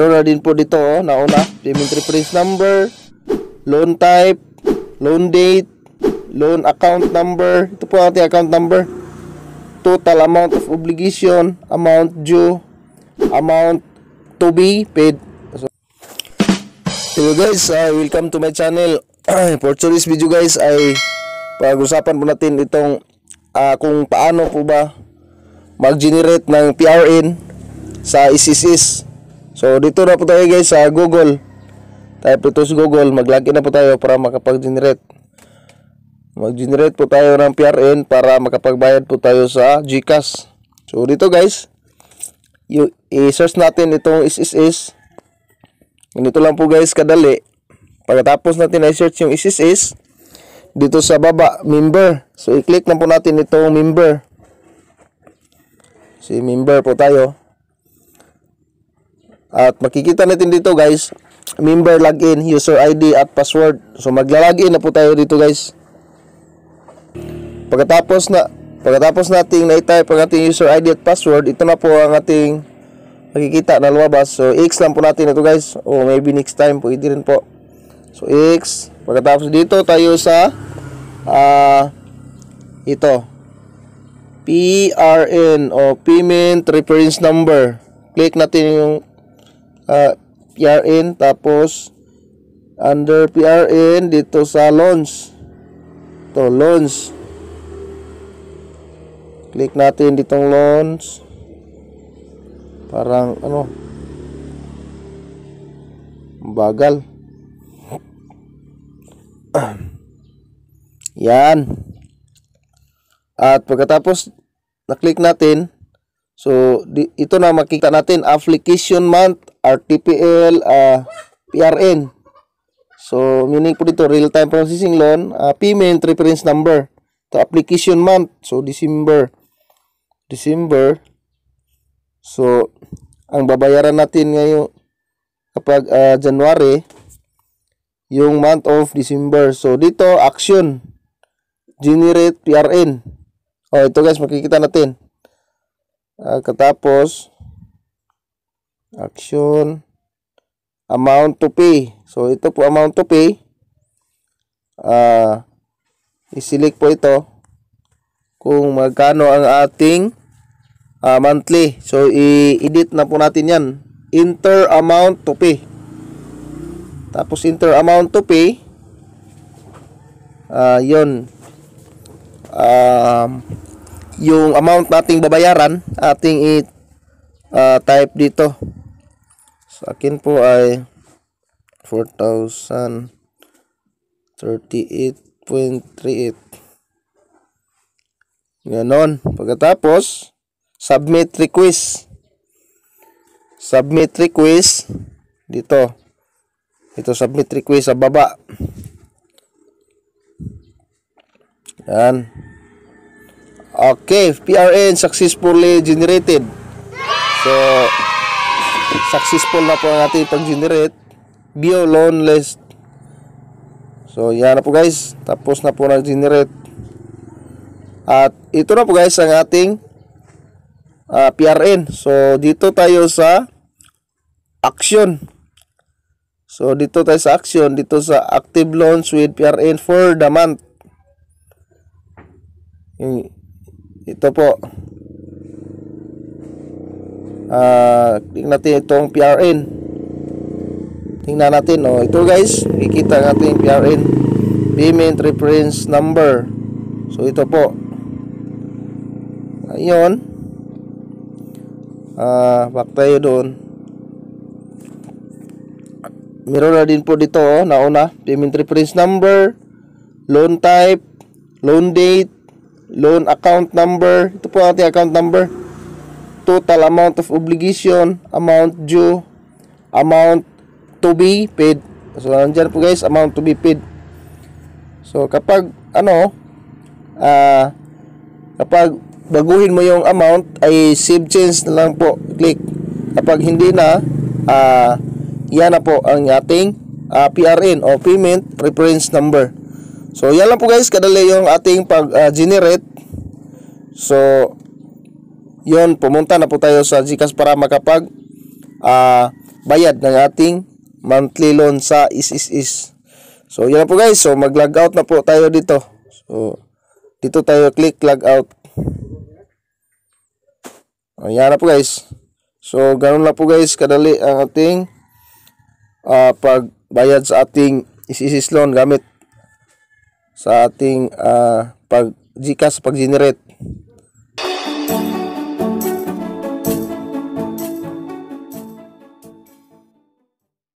Meron na din po dito oh, nauna, payment reference number, loan type, loan date, loan account number. Ito po ating account number. Total amount of obligation, amount due, amount to be paid. So, Hello guys, uh, welcome to my channel. For today's video guys ay pag-usapan po natin itong uh, kung paano po ba mag-generate ng PRN sa SSS. So dito na po tayo guys sa Google. Type ito sa Google, mag-login na po tayo para makapag-generate. Mag-generate po tayo ng PRN para makapagbayad po tayo sa GCash. So dito guys, i-search natin itong SSS. Ganito lang po guys kadali. Pagkatapos natin i-search yung SSS, dito sa baba, member. So i-click na po natin itong member. Si member po tayo. At makikita natin dito guys, member login, user ID at password. So magla-login na po tayo dito guys. Pagkatapos na pagkatapos nating na-type ang ating user ID at password, ito na po ang ating makikita na lumabas. So X lang po natin ito guys. O maybe next time pwede rin po. So X, pagkatapos dito tayo sa uh, ito PRN o Payment Reference Number. Click natin yung uh, PRN tapos under PRN dito sa loans to loans click natin ditong loans parang ano? Bagal. Yan. At pagkatapos na-click natin So, di, ito na makita natin, application month, RTPL, uh, PRN. So, meaning po dito, real-time processing loan, uh, payment reference number. to application month. So, December. December. So, ang babayaran natin ngayon kapag uh, January, yung month of December. So, dito, action. Generate PRN. Oh, ito guys, makikita natin. Uh, katapos, action, amount to pay. So, ito po amount to pay. Uh, i-select po ito kung magkano ang ating uh, monthly. So, i-edit na po natin yan. Enter amount to pay. Tapos, enter amount to pay. Uh, yun. Um, uh, yung amount nating babayaran ating i uh, type dito. Sa akin po ay 4,038.38 ganon. Pagkatapos submit request. Submit request dito. Ito submit request sa baba. Yan Okay, PRN successfully generated. So, successful na po ang ating pag-generate. Bio loan list. So, yan na po guys. Tapos na po nag-generate. At ito na po guys ang ating uh, ah, PRN. So, dito tayo sa action. So, dito tayo sa action. Dito sa active loans with PRN for the month. Yung ito po. Uh, tingnan natin itong PRN tingnan natin oh. Ito guys makikita natin yung PRN payment reference number. So ito po. Ayun. Uh, back tayo doon. Meron na din po dito oh, nauna. Payment reference number. Loan type. Loan date loan account number, ito po ating account number, total amount of obligation, amount due, amount to be paid. So, nandiyan po guys, amount to be paid. So, kapag, ano, ah, uh, kapag baguhin mo yung amount, ay save change na lang po, click. Kapag hindi na, ah, uh, yan na po ang ating uh, ah, PRN o Payment Reference Number. So, yan lang po guys, kadali yung ating pag-generate. Uh, so, yun, pumunta na po tayo sa Gcash para makapag uh, bayad ng ating monthly loan sa ISIS. So, yan na po guys. So, mag-log out na po tayo dito. So, dito tayo click log out. Ayan na po guys. So, ganun na po guys kadali ang ating uh, pagbayad sa ating ISIS loan gamit sa ating uh, pag GCash pag generate